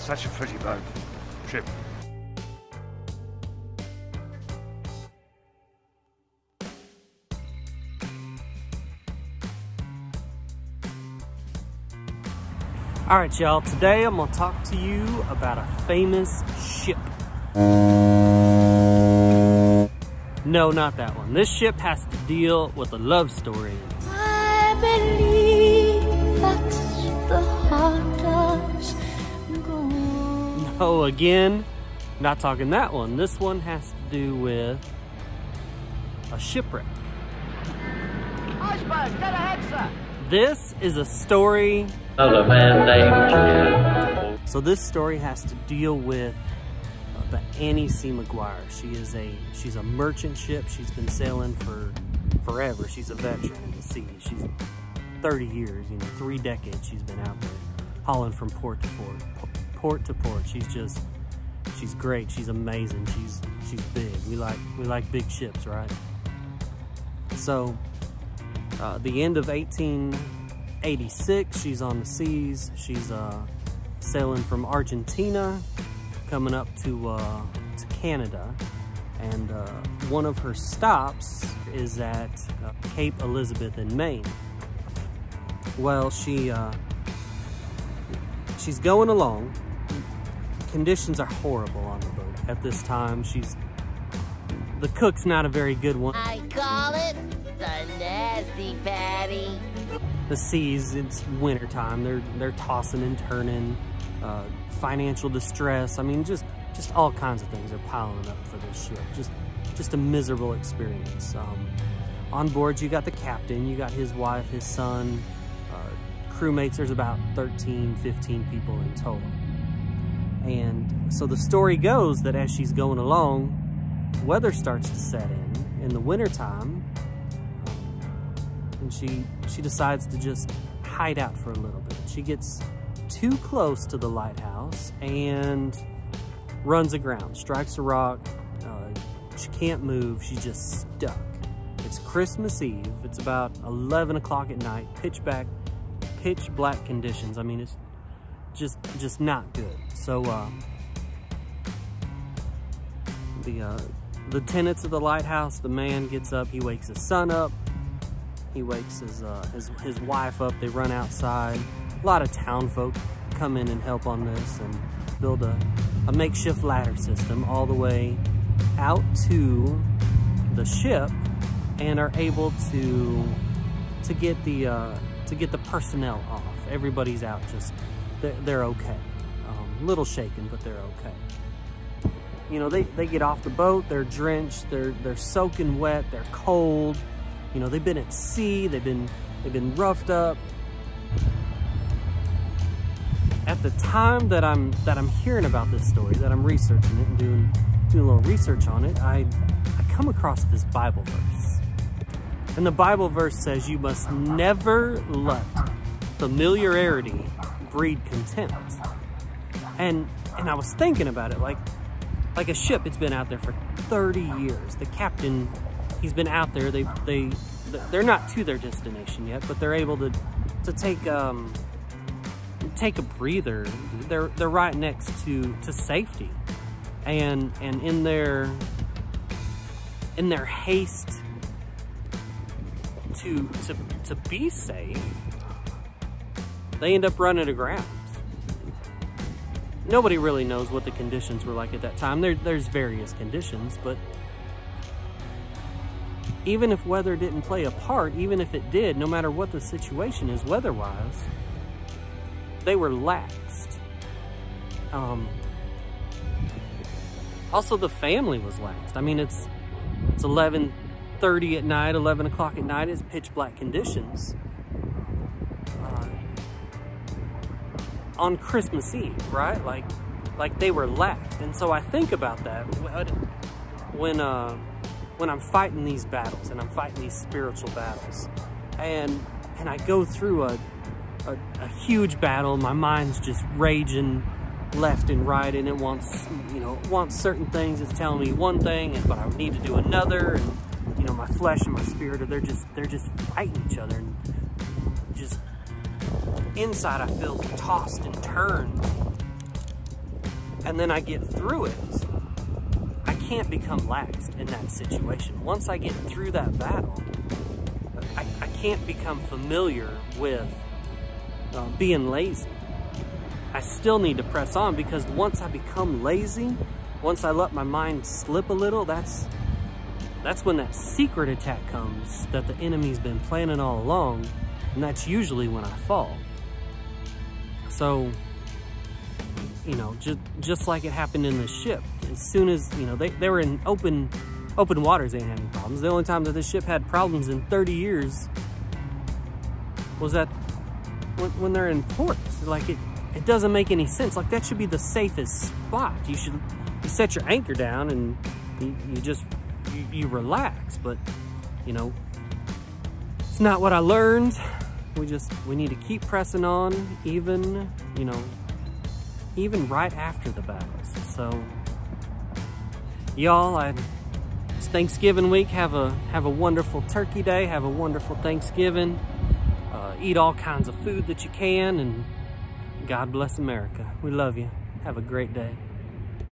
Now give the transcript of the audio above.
It's, it's such a pretty boat. Ship. All right, y'all. Today I'm gonna talk to you about a famous ship. No, not that one. This ship has to deal with a love story. I believe No, again, not talking that one. This one has to do with a shipwreck. Iceberg, dead ahead, sir. This is a story of a man named Jim. So this story has to deal with uh, the Annie C. Maguire. She is a she's a merchant ship. She's been sailing for forever. She's a veteran in the sea. She's 30 years, you know, three decades she's been out there hauling from port to port, port to port. She's just she's great. She's amazing. She's she's big. We like we like big ships, right? So uh, the end of 1886, she's on the seas. She's uh, sailing from Argentina, coming up to, uh, to Canada. And uh, one of her stops is at uh, Cape Elizabeth in Maine. Well, she uh, she's going along. Conditions are horrible on the boat at this time. She's the cook's not a very good one. I call it the nasty patty. the seas, it's winter time. They're they're tossing and turning, uh, financial distress. I mean, just just all kinds of things are piling up for this ship. Just just a miserable experience. Um, on board, you got the captain, you got his wife, his son, uh, crewmates. There's about 13, 15 people in total. And so the story goes that as she's going along, weather starts to set in in the wintertime and she she decides to just hide out for a little bit. She gets too close to the lighthouse and runs aground, strikes a rock. Uh, she can't move. She's just stuck. It's Christmas Eve. It's about 11 o'clock at night. Pitch back, pitch black conditions. I mean, it's just just not good. So uh, the uh, the tenants of the lighthouse, the man gets up. He wakes his son up. He wakes his, uh, his, his wife up. They run outside. A lot of town folk come in and help on this and build a, a makeshift ladder system all the way out to the ship and are able to to get the uh, to get the personnel off. Everybody's out just they're, they're okay. Um, little shaken, but they're okay. You know, they, they get off the boat, they're drenched, they're they're soaking wet, they're cold. You know, they've been at sea, they've been they've been roughed up. At the time that I'm that I'm hearing about this story, that I'm researching it and doing doing a little research on it, I I come across this Bible verse. And the Bible verse says you must never let familiarity breed contempt. And and I was thinking about it like like a ship it's been out there for 30 years. The captain he's been out there. They they they're not to their destination yet, but they're able to to take um take a breather. They're they're right next to to safety, and and in their in their haste to to to be safe, they end up running aground. Nobody really knows what the conditions were like at that time. There, there's various conditions, but even if weather didn't play a part, even if it did, no matter what the situation is weather-wise, they were laxed. Um, also, the family was laxed. I mean, it's it's 11:30 at night, 11 o'clock at night. It's pitch black conditions on Christmas Eve, right? Like, like they were laxed, and so I think about that when. Uh, when I'm fighting these battles and I'm fighting these spiritual battles. And and I go through a, a, a huge battle, my mind's just raging left and right and it wants you know wants certain things it's telling me one thing but I need to do another and you know my flesh and my spirit are they're just they're just fighting each other and just inside I feel tossed and turned and then I get through it, I can't become lax in that situation. Once I get through that battle, I, I can't become familiar with uh, being lazy. I still need to press on because once I become lazy, once I let my mind slip a little, that's that's when that secret attack comes that the enemy's been planning all along, and that's usually when I fall. So, you know, just just like it happened in the ship, as soon as, you know, they, they were in open open waters, they didn't have any problems. The only time that the ship had problems in 30 years was that when, when they're in ports. Like, it, it doesn't make any sense. Like, that should be the safest spot. You should you set your anchor down and you, you just, you, you relax. But, you know, it's not what I learned. We just, we need to keep pressing on, even, you know, even right after the battles. So, y'all, I, it's Thanksgiving week. Have a, have a wonderful turkey day. Have a wonderful Thanksgiving. Uh, eat all kinds of food that you can and God bless America. We love you. Have a great day.